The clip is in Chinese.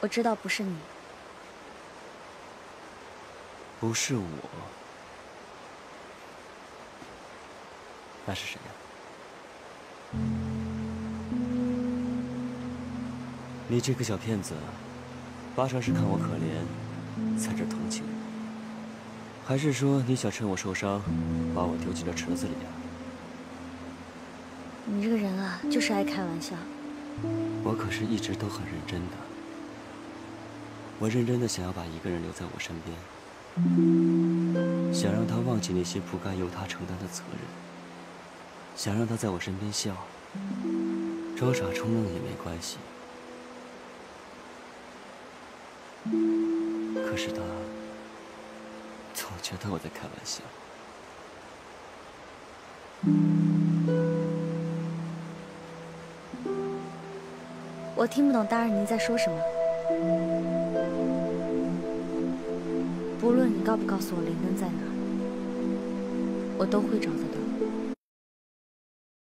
我知道不是你，不是我，那是谁呀？你这个小骗子，八成是看我可怜，在这同情我，还是说你想趁我受伤，把我丢进了池子里啊？你这个人啊，就是爱开玩笑。我可是一直都很认真的，我认真的想要把一个人留在我身边，想让他忘记那些不该由他承担的责任，想让他在我身边笑，装傻充愣也没关系。可是他总觉得我在开玩笑。我听不懂大人您在说什么。不论你告不告诉我灵灯在哪，我都会找得到。